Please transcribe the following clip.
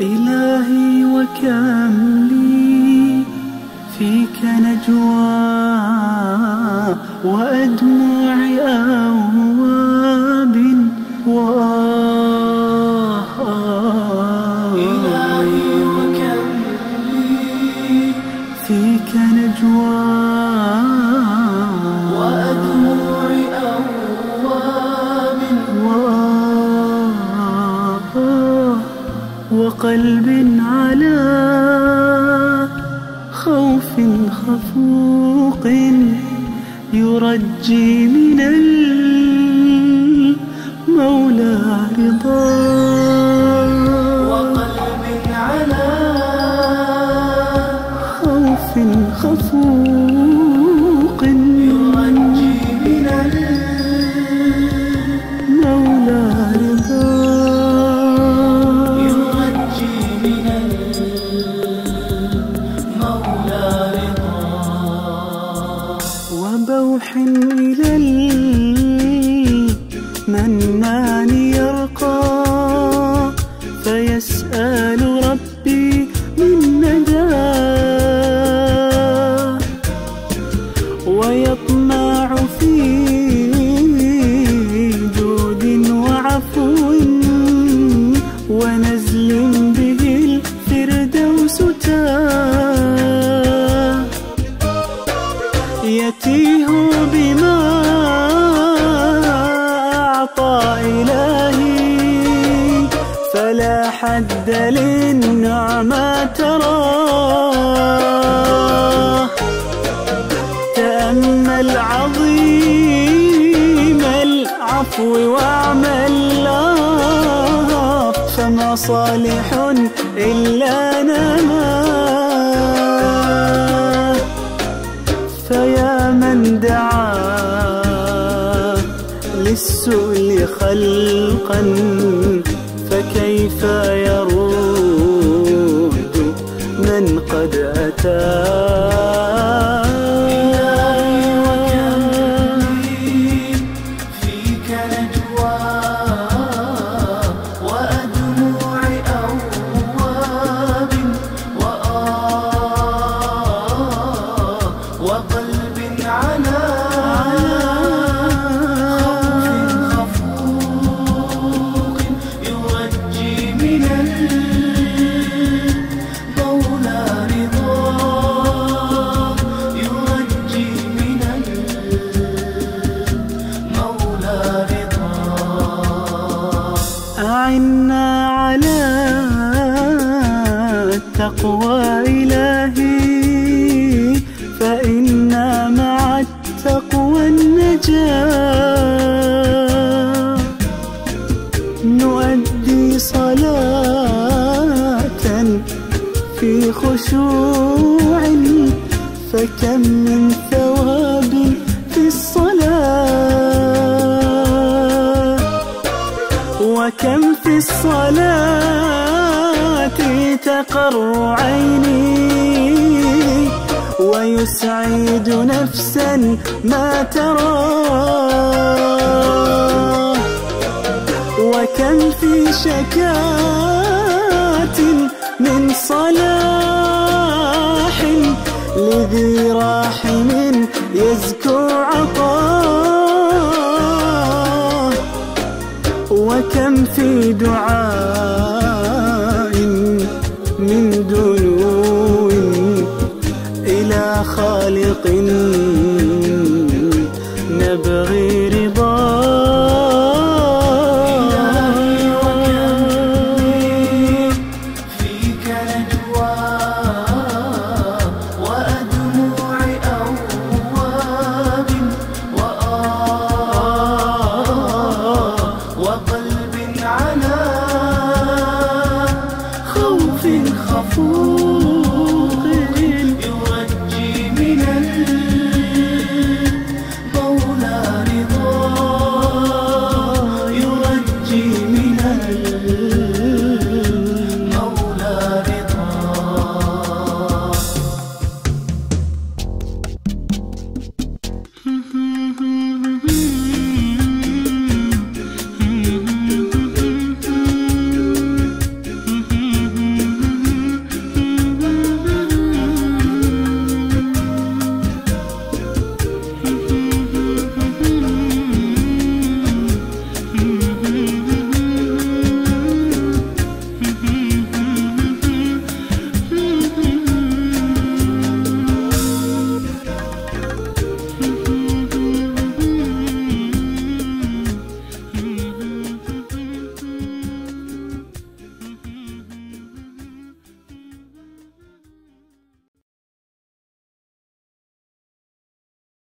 إلهي وكم لي فيك نجوى وأدمع وقلب على خوف خفوق يرجي من المولى رضا. المنان يرقى فيسأل ربي من نداه ويطمع إلهي فلا حد للنعمة تراه تأمل عظيم العفو واعمل آه، فما صالح إلا نماه خلقا فكيف يرد من قد أتى؟ فيك نجوى أعنا على التقوى إلهي فإن مع التقوى النجاة. نؤدي صلاة في خشوع فكم من الصلاة تقر عيني ويسعد نفسا ما تراه وكم في شكاة من صلاح لذي راحم يزكو عطاه كم في دعاء من دنو إلى خالق